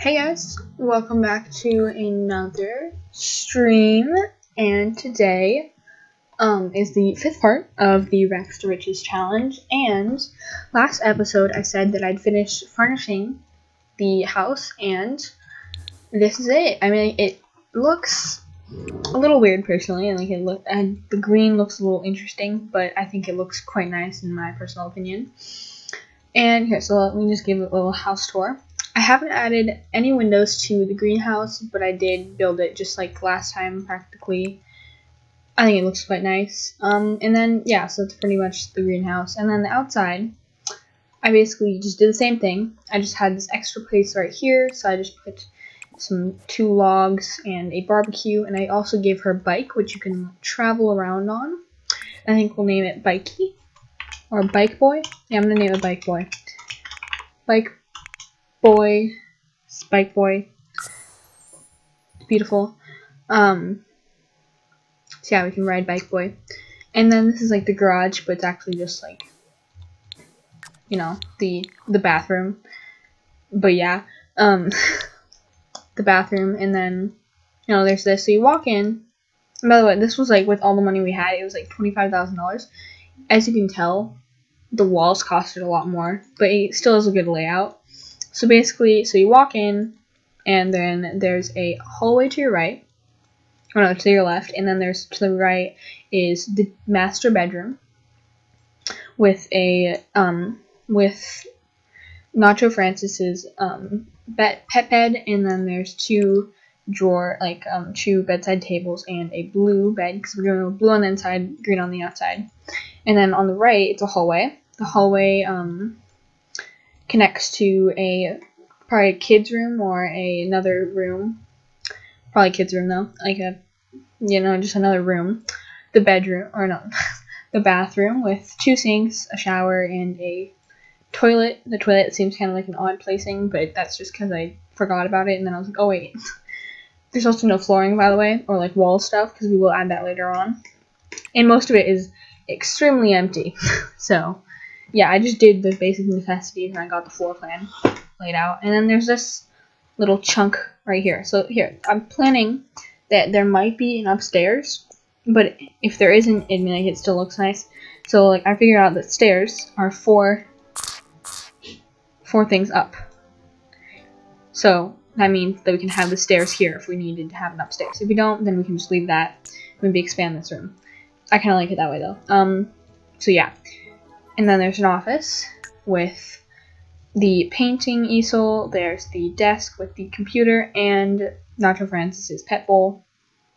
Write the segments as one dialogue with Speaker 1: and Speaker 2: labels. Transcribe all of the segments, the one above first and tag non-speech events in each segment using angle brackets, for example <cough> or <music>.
Speaker 1: Hey guys, welcome back to another stream, and today um, is the fifth part of the Rags to Riches challenge, and last episode I said that I'd finish furnishing the house, and this is it. I mean, it looks a little weird personally, and like it look, and the green looks a little interesting, but I think it looks quite nice in my personal opinion. And here, so let me just give a little house tour. I haven't added any windows to the greenhouse, but I did build it just like last time practically. I think it looks quite nice. Um, and then, yeah, so it's pretty much the greenhouse. And then the outside, I basically just did the same thing. I just had this extra place right here, so I just put some two logs and a barbecue, and I also gave her a bike, which you can travel around on. I think we'll name it Bikey, or Bike Boy. Yeah, I'm gonna name it Bike Boy. Bike Boy, Spike Boy. Beautiful. Um, so yeah, we can ride Bike Boy. And then this is like the garage, but it's actually just like, you know, the the bathroom. But yeah, um, <laughs> the bathroom, and then, you know, there's this. So you walk in. And by the way, this was like with all the money we had, it was like twenty five thousand dollars. As you can tell, the walls costed a lot more, but it still has a good layout. So basically, so you walk in, and then there's a hallway to your right, or no, to your left, and then there's to the right is the master bedroom with a um with Nacho Francis's um bed, pet bed, and then there's two drawer like um two bedside tables and a blue bed because we're doing blue on the inside, green on the outside, and then on the right it's a hallway. The hallway um connects to a probably a kids room or a, another room. Probably kids room though, like a you know just another room. The bedroom or no, <laughs> the bathroom with two sinks, a shower, and a toilet. The toilet seems kind of like an odd placing, but that's just because I forgot about it, and then I was like, oh wait. <laughs> There's also no flooring, by the way, or like wall stuff, because we will add that later on. And most of it is extremely empty. <laughs> so, yeah, I just did the basic necessities and I got the floor plan laid out. And then there's this little chunk right here. So here, I'm planning that there might be an upstairs, but if there isn't, I mean, like, it still looks nice. So like I figured out that stairs are four, four things up. So that means that we can have the stairs here if we needed to have an upstairs. If we don't, then we can just leave that, maybe expand this room. I kind of like it that way though. Um, so yeah. And then there's an office with the painting easel, there's the desk with the computer, and Nacho Francis's pet bowl,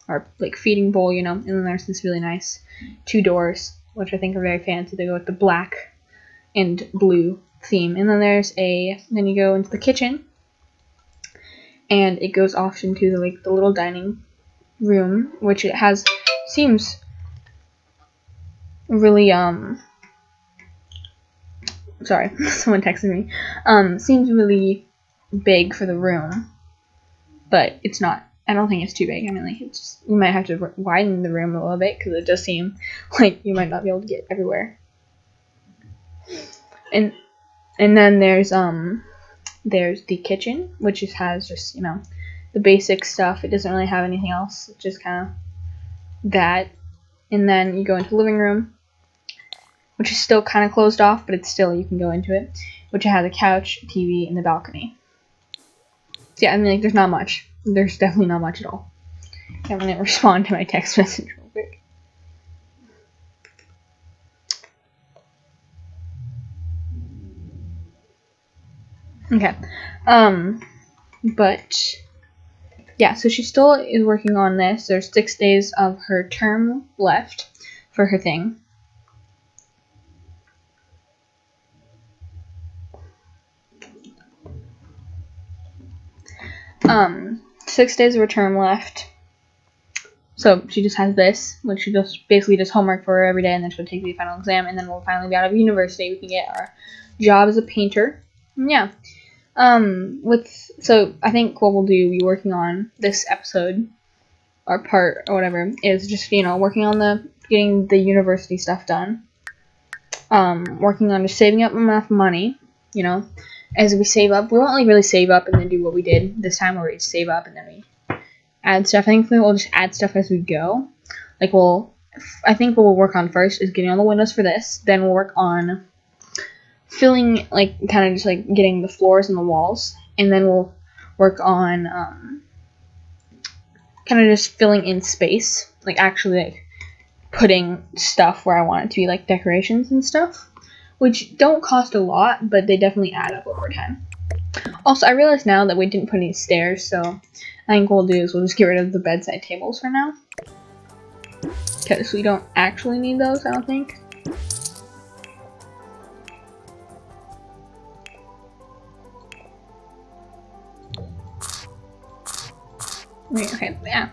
Speaker 1: or like feeding bowl, you know. And then there's this really nice two doors, which I think are very fancy. They go with the black and blue theme. And then there's a, then you go into the kitchen, and it goes off into the like the little dining room, which it has seems really um sorry, <laughs> someone texted me. Um, seems really big for the room, but it's not. I don't think it's too big. I mean, like, it's just, you might have to widen the room a little bit because it does seem <laughs> like you might not be able to get everywhere. And and then there's um there's the kitchen, which just has just you know the basic stuff. It doesn't really have anything else. It's just kind of that. And then you go into the living room, which is still kind of closed off, but it's still, you can go into it, which has a couch, TV, and the balcony. So yeah, I mean, like, there's not much. There's definitely not much at all. I'm to respond to my text <laughs> message real quick. Okay. Um, but, yeah, so she still is working on this. There's six days of her term left for her thing. Um, six days of her term left. So she just has this, which she just basically does homework for her every day, and then she'll take the final exam, and then we'll finally be out of university. We can get our job as a painter. Yeah. Um, with so I think what we'll do, be working on this episode, or part or whatever, is just you know working on the getting the university stuff done. Um, working on just saving up enough money, you know, as we save up. We won't like really save up and then do what we did this time, where we save up and then we add stuff. I think we'll just add stuff as we go. Like we'll, I think what we'll work on first is getting all the windows for this. Then we'll work on filling, like kind of just like getting the floors and the walls, and then we'll work on um, kind of just filling in space, like actually like putting stuff where I want it to be, like decorations and stuff which don't cost a lot, but they definitely add up over time. Also, I realize now that we didn't put any stairs, so I think we'll do is we'll just get rid of the bedside tables for now. Because we don't actually need those, I don't think. Wait, okay, yeah.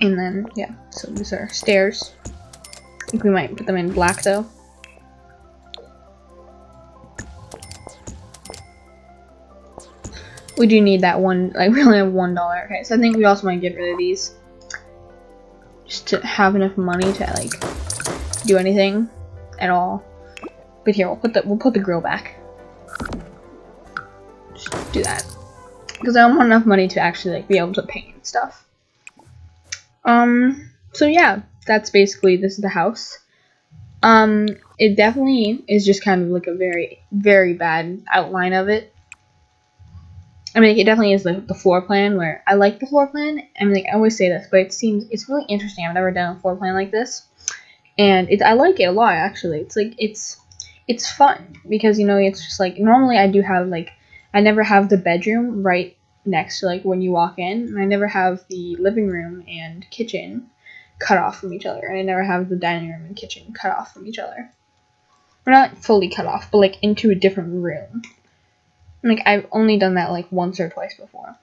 Speaker 1: And then, yeah, so these are stairs. I think we might put them in black though. We do need that one, like <laughs> we only have one dollar. Okay, so I think we also might get rid of these. Just to have enough money to like do anything at all. But here, we'll put the we'll put the grill back. Just do that. Because I don't want enough money to actually like be able to paint and stuff. Um so yeah, that's basically this is the house. Um, it definitely is just kind of like a very, very bad outline of it. I mean, it definitely is like the floor plan where I like the floor plan. I mean, like, I always say this, but it seems it's really interesting. I've never done a floor plan like this, and it I like it a lot actually. It's like it's it's fun because you know it's just like normally I do have like I never have the bedroom right next to like when you walk in, and I never have the living room and kitchen cut off from each other. And I never have the dining room and kitchen cut off from each other. Or not fully cut off, but like into a different room. Like I've only done that like once or twice before.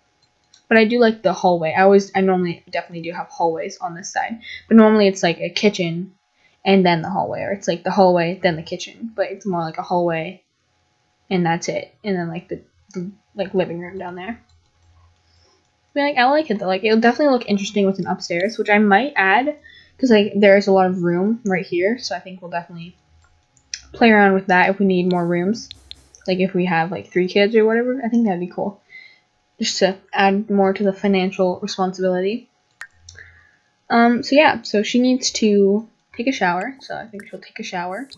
Speaker 1: But I do like the hallway. I always I normally definitely do have hallways on this side. But normally it's like a kitchen and then the hallway. Or it's like the hallway, then the kitchen. But it's more like a hallway and that's it. And then like the, the like living room down there like I like it though. Like it'll definitely look interesting with an upstairs, which I might add because like there's a lot of room right here. So I think we'll definitely play around with that if we need more rooms. Like if we have like three kids or whatever, I think that'd be cool. Just to add more to the financial responsibility. Um, so yeah, so she needs to take a shower. So I think she'll take a shower.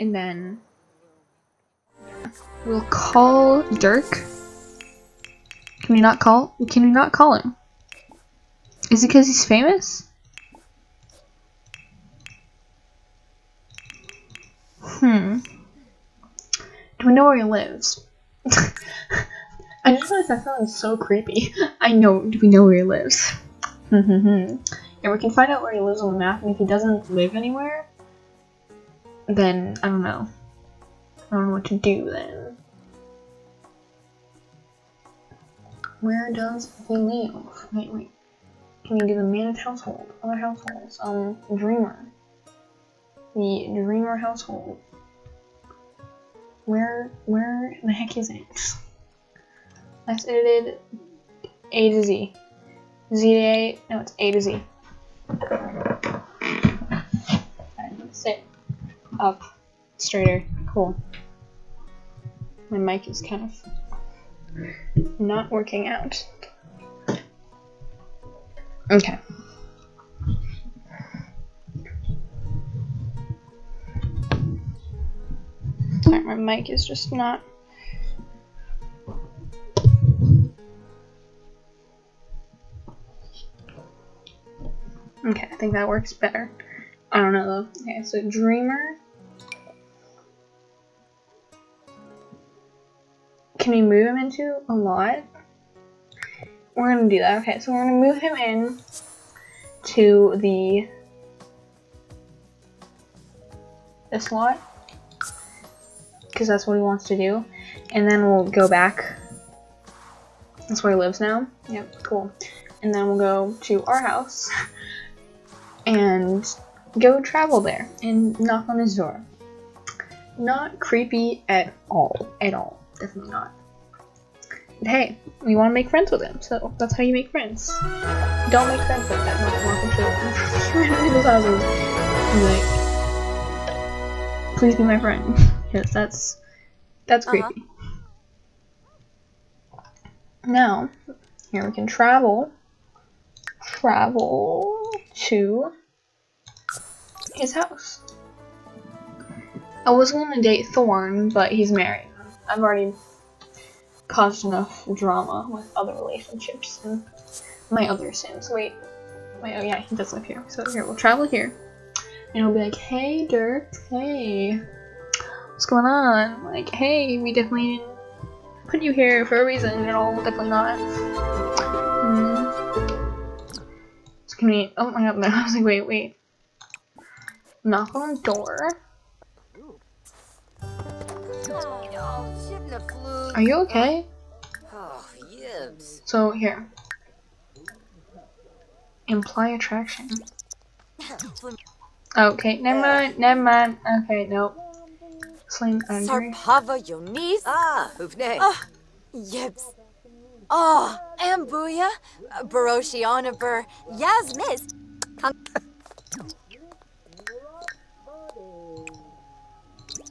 Speaker 1: And then we'll call Dirk can we not call? Can we not call him? Is it because he's famous? Hmm. Do we know where he lives? <laughs> I just realized that sounds so creepy. I know. Do we know where he lives? and we can find out where he lives on the map, and if he doesn't live anywhere, then I don't know. I don't know what to do then. Where does he live? Wait, wait. Can we do the managed household? Other households. Um, Dreamer. The Dreamer household. Where, where the heck is it? <laughs> That's edited A to Z. Z to A, no, it's A to Z. Sit up straighter. Cool. My mic is kind of not working out. Okay. Sorry, my mic is just not. Okay, I think that works better. I don't know though. Okay, so Dreamer can we move him into a lot? We're gonna do that. Okay, so we're gonna move him in to the this lot because that's what he wants to do, and then we'll go back. That's where he lives now. Yep, cool. And then we'll go to our house <laughs> and go travel there and knock on his door. Not creepy at all. At all. Definitely not. But hey, we want to make friends with him, so that's how you make friends. Don't make friends like that. No, walk into those houses <laughs> and like Please be my friend. <laughs> yes, that's that's
Speaker 2: Uh-huh.
Speaker 1: creepy. Now, here we can travel. Travel to his house. I was going to date Thorn, but he's married. I've already caused enough drama with other relationships and my other sins. Wait, wait, oh yeah, he does live here. So here, we'll travel here. And he'll be like, hey, Dirk, hey, what's going on? Like, hey, we definitely put you here for a reason, you know, definitely not. Mm. Can we, oh my god, <laughs> I was like, wait, wait. Knock on door. Are you okay?
Speaker 2: Oh, yibs.
Speaker 1: So here. Imply attraction. <laughs> Okay, never mind, never mind. Okay, nope. Slain Andrew.
Speaker 3: Sarpava Yonis?
Speaker 2: Ah, Uvne.
Speaker 3: Ah, Yips. Oh, Ambuya, Baroshi Ber, Yasmis.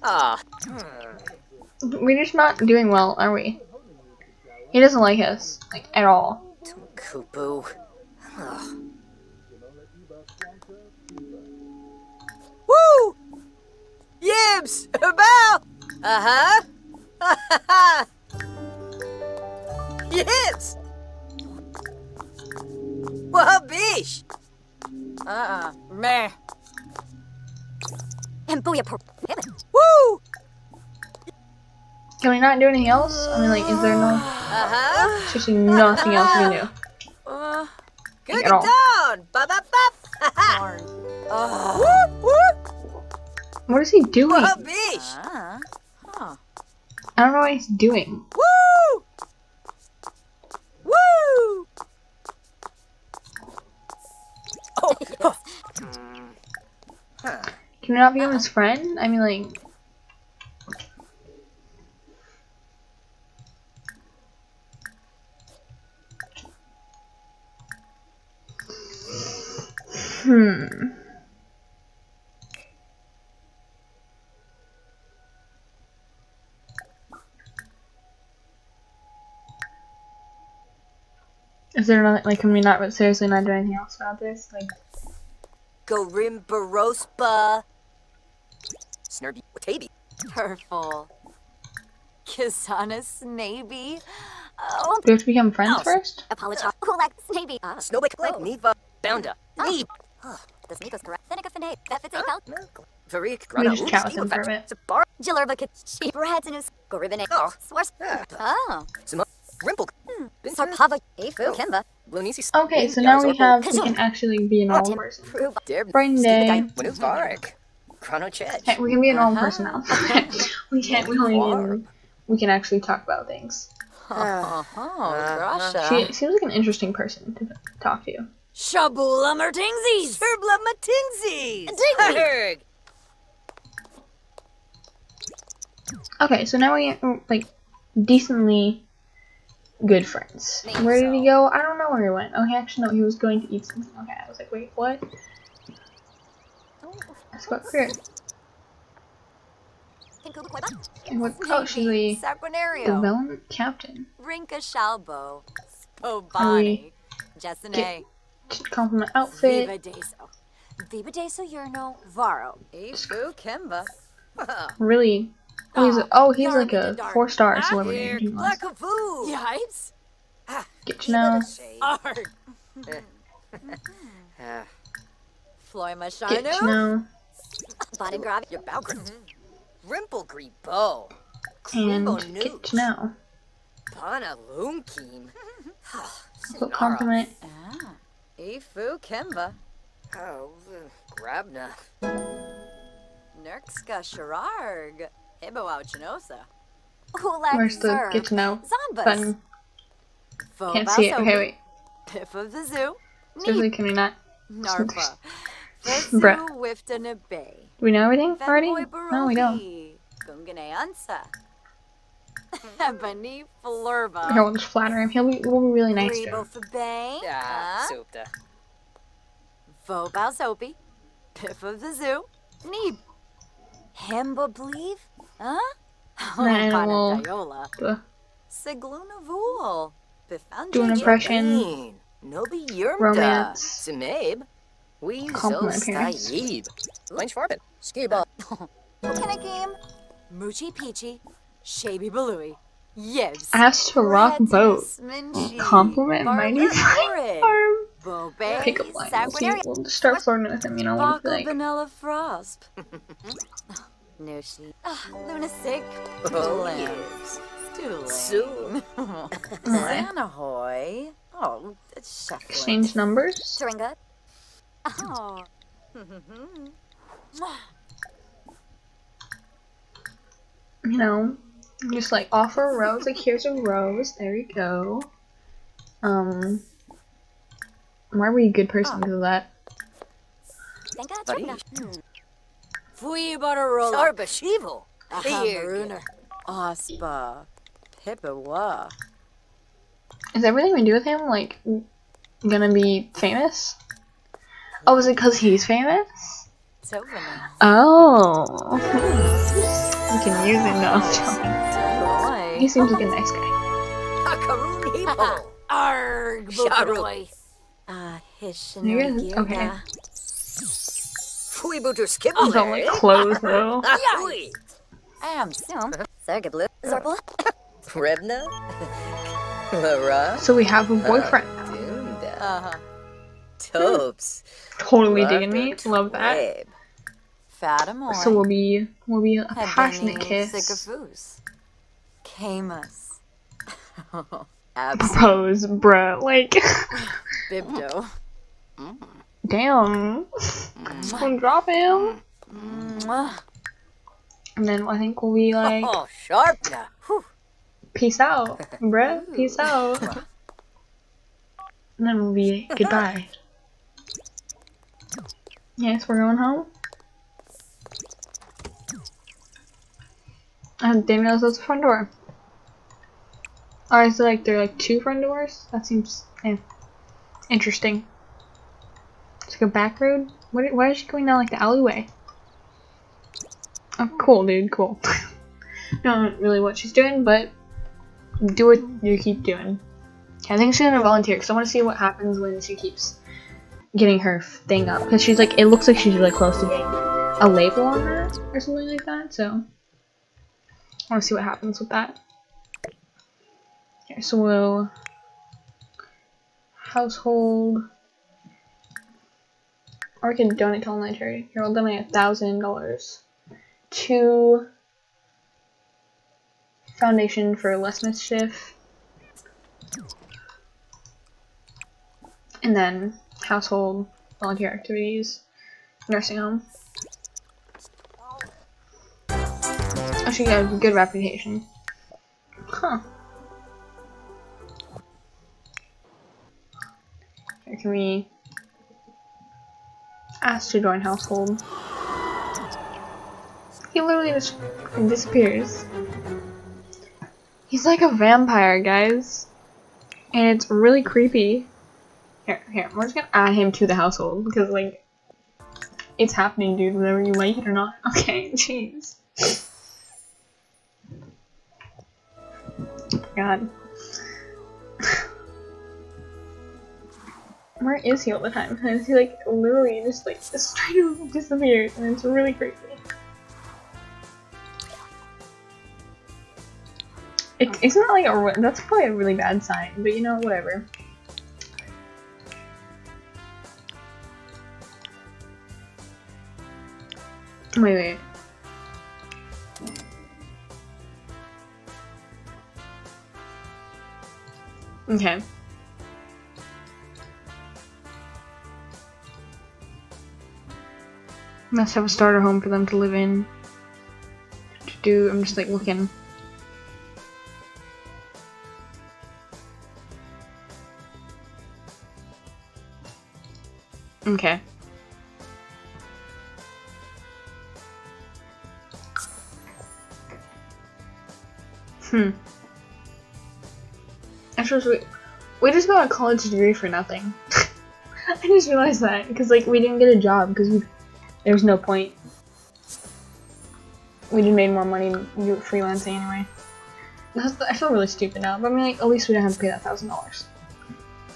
Speaker 2: Ah,
Speaker 1: We're just not doing well, are we? He doesn't like us, like, at all.
Speaker 2: Kupu.
Speaker 3: Woo! Yibs! Bow!
Speaker 2: Uh huh. Yibs. Wabish.
Speaker 3: Uh-uh. Meh.
Speaker 2: Ambuya per.
Speaker 3: Woo!
Speaker 1: Can we not do anything else? I mean, like, is there no...
Speaker 2: Uh huh.
Speaker 1: Seriously, nothing else we can do.
Speaker 3: Uh,
Speaker 2: Good
Speaker 1: at all.
Speaker 2: down. Ba ba ba.
Speaker 3: Uh,
Speaker 2: Woo woo.
Speaker 1: What is he doing?
Speaker 3: Uh, huh.
Speaker 1: I don't know what he's doing.
Speaker 2: Woo. Woo. Oh. <laughs>
Speaker 1: Can we not become his friend? I mean, like... Is there not like can we not seriously not do anything else about this? Like
Speaker 2: Gorim Barospa. Snurby Taby.
Speaker 3: Purple. Kisana Snaby. Oh,
Speaker 1: do we have to become friends
Speaker 2: Else.
Speaker 1: first?
Speaker 3: Apologize. Kulak Snaby. Ah,
Speaker 2: Snowbake Leg oh. Neva. Bounda. Neeb.
Speaker 3: the Sneako's correct. Seneca Finay. That fits a pal.
Speaker 2: Farik
Speaker 1: We
Speaker 2: Grana.
Speaker 1: just chat with him for a bit.
Speaker 2: Bar.
Speaker 3: Jillerba Kit. Sheeperheadsanus. Goribine.
Speaker 2: Oh.
Speaker 3: Swars. Oh. Ah. Ah.
Speaker 2: Rimple.
Speaker 3: Sarpava. Afu. Kimba.
Speaker 2: Blunisi.
Speaker 1: Okay, so now we have we can actually be a normal person.
Speaker 3: Prove.
Speaker 1: Brain day.
Speaker 2: Chrono Chet.
Speaker 1: Okay, we can be a normal
Speaker 3: Uh-huh.
Speaker 1: person now. <laughs> we can't. We only can. We can actually talk about things.
Speaker 3: Oh,
Speaker 2: Uh,
Speaker 3: Russia.
Speaker 1: She seems like an interesting person to talk to.
Speaker 3: Shabula Mertingsies.
Speaker 2: Herbla Matinsies.
Speaker 1: Okay, so now we are like decently good friends. Where did he go? I don't know where he went. Oh, he actually no, he was going to eat something. Okay, I was like, wait, what? Let's go here. And what? Oh, she's the development captain.
Speaker 3: Rinka Shalbo. Spobani. Jessene.
Speaker 1: Compliment outfit.
Speaker 3: Viva Deso Yerno. Varo. <laughs>
Speaker 1: Really. Oh, he's a, oh, he's like a four star celebrity. He was.
Speaker 2: Black of Foo.
Speaker 3: Yipes.
Speaker 1: Get to know.
Speaker 3: Ard.
Speaker 2: Ah,
Speaker 3: Floima
Speaker 1: Get to
Speaker 3: Shanu.
Speaker 1: know.
Speaker 3: Bodygrab.
Speaker 2: Your Balgrim. Rimple Grebo.
Speaker 1: And
Speaker 2: Crebo
Speaker 1: get to know.
Speaker 2: Pana Loomkeem.
Speaker 1: Also compliment.
Speaker 3: Ah.
Speaker 2: Ifu Kemba. Oh, Grabna.
Speaker 3: Nerkska Shararg. Ibo Chinosa.
Speaker 1: Where's the get to know
Speaker 3: Zombas.
Speaker 1: button? Can't see it. Okay, wait.
Speaker 3: Piff of the zoo.
Speaker 1: Seriously, can we not?
Speaker 3: Narpa. <laughs> <laughs>
Speaker 1: Bruh.
Speaker 3: Vezu Wifta Bay.
Speaker 1: Do we know everything already? No, we don't.
Speaker 3: Baroki. <laughs> Ebony Flurba.
Speaker 1: Here, we'll just flatter him. He'll be, we'll be really nice to
Speaker 3: Rebo
Speaker 1: him.
Speaker 3: Fabay.
Speaker 2: Ah,
Speaker 3: Vobal Soapy. Piff of the Zoo. Neeb. Hemba believe? Huh? <laughs> Oh,
Speaker 1: An animal.
Speaker 3: Panadiola. Sigluna vool.
Speaker 1: Do an impression.
Speaker 2: Bean. No be yermda.
Speaker 1: Romance.
Speaker 2: Simabe. We so
Speaker 1: Compliment parents.
Speaker 2: stayib. Lunch farpin. Skiba. <laughs>
Speaker 3: What game? Moochie Peachy. Shaby Balooey. Yes.
Speaker 1: asked to rock boat. Compliment mighty
Speaker 3: Bartlett
Speaker 1: farm.
Speaker 3: Bobe.
Speaker 1: Pick up line. We'll, see, we'll just start flirting with him, you know, we'll like,
Speaker 3: Vanilla Frost. <laughs> no she. Ah, Luna Sick.
Speaker 2: Oh,
Speaker 3: Blim.
Speaker 2: yes.
Speaker 3: Stooling.
Speaker 2: Soon. <laughs>
Speaker 3: Xanahoy. Oh, it's shuffling.
Speaker 1: exchange numbers.
Speaker 3: Tringa. Oh. <laughs>
Speaker 1: You know, just like offer a rose, like here's a rose, there you go. Um, why were you a good ah. person because of that?
Speaker 3: Tringa,
Speaker 2: Buddy.
Speaker 3: Tringa. Fui Barrola.
Speaker 2: Sarba Shivo.
Speaker 3: Aha,
Speaker 2: Here.
Speaker 3: Maruner. Ospa. Pippawa.
Speaker 1: Is everything we do with him like gonna be famous? Oh, is it because he's famous?
Speaker 3: Tovana.
Speaker 1: Oh, we can use him. No, He seems like a nice guy.
Speaker 2: Hakaroon Hipo.
Speaker 3: Arg,
Speaker 2: Sharu.
Speaker 3: boy. Ah,
Speaker 1: Maybe
Speaker 3: Hishino
Speaker 1: it's- okay.
Speaker 3: Girga.
Speaker 2: Fui butu skibble.
Speaker 1: I don't like clothes though.
Speaker 2: Fui.
Speaker 3: Am Sum. Sargablu. Zorpala.
Speaker 2: Rebna. Lara.
Speaker 1: So we have a boyfriend.
Speaker 2: Dunda.
Speaker 3: Uh-huh.
Speaker 2: Topes.
Speaker 1: Totally digging me.
Speaker 2: Robert
Speaker 1: Love that.
Speaker 2: Webb.
Speaker 3: Fatamoy.
Speaker 1: So we'll be we'll be a passionate kiss.
Speaker 3: Sycophus. Camus. <laughs>
Speaker 2: Abs.
Speaker 1: Propose, bruh. Like, <laughs>
Speaker 3: Bibdo. <laughs>
Speaker 1: damn. Mm. Someone drop him.
Speaker 3: Mm.
Speaker 1: And then I think we'll be like,
Speaker 2: Oh, sharpna.
Speaker 1: peace out, <laughs> bruh. Peace out. And then we'll be goodbye. Yes, we're going home. Ah, and Damien knows that's the front door. Alright, so like there are like two front doors? That seems eh, interesting. It's like a back road? What, why is she going down like the alleyway? Oh, cool, dude, cool. <laughs> Not really what she's doing, but do what you keep doing. I think she's gonna volunteer because I want to see what happens when she keeps getting her thing up. Because she's like, it looks like she's really close to getting a label on that or something like that. So I want to see what happens with that. Okay, so we'll household. Or we can donate to online charity. Here, we'll donate a thousand dollars to Foundation for Less Mischief. And then household volunteer activities, nursing home. She got a good reputation. Huh. Can we ask to join household? He literally just disappears. He's like a vampire, guys. And it's really creepy. Here, here, we're just gonna add him to the household because, like, it's happening, dude, whether you like it or not. <laughs> Okay, jeez. God. Where is he all the time? And he, like, literally just, like, straight up disappears, and it's really creepy. It, isn't that like a that's probably a really bad sign, but you know whatever. Wait, wait. Okay. Must have a starter home for them to live in. To do, I'm just like looking. Okay. Hmm. Actually, we, we just got a college degree for nothing. <laughs> I just realized that because like we didn't get a job because we there was no point. we just made more money freelancing anyway. That's, I feel really stupid now, but I mean, like, at least we don't have to pay that thousand dollars.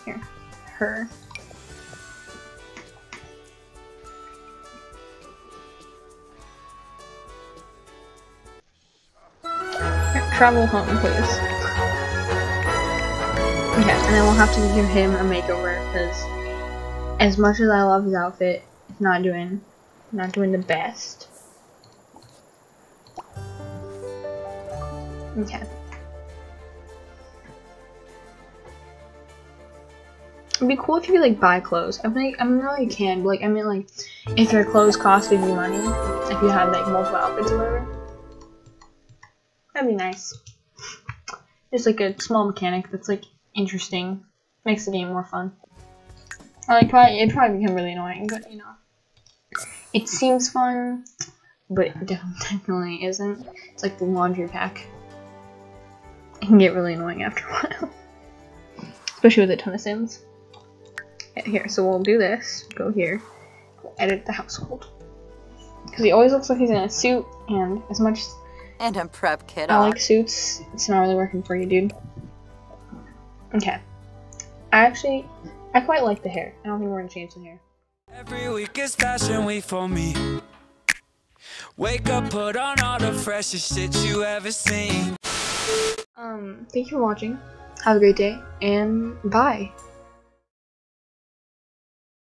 Speaker 1: Here, her. Travel home, please. Okay, and then we'll have to give him a makeover because, as much as I love his outfit, it's not doing, not doing the best. Okay. It'd be cool if you could like buy clothes. I mean, I mean, you can. But, like, I mean, like, if your clothes costed you money, if you had like multiple outfits or whatever, that'd be nice. Just like a small mechanic that's like interesting, makes the game more fun. Like, probably it'd probably become really annoying, but you know, it seems fun, but it <laughs> definitely isn't. It's like the laundry pack. It can get really annoying after a while, especially with a ton of sims. Here, so we'll do this. Go here. We'll edit the household. Because he always looks like he's in a suit, and as much as
Speaker 3: And a prep kit
Speaker 1: I like suits, it's not really working for you, dude. Okay. I actually, I quite like the hair. I don't think we're gonna change the hair.
Speaker 4: Every week is fashion week for me. Wake up, put on all the freshest shit you ever seen.
Speaker 1: Um, thank you for watching. Have a great day, and bye.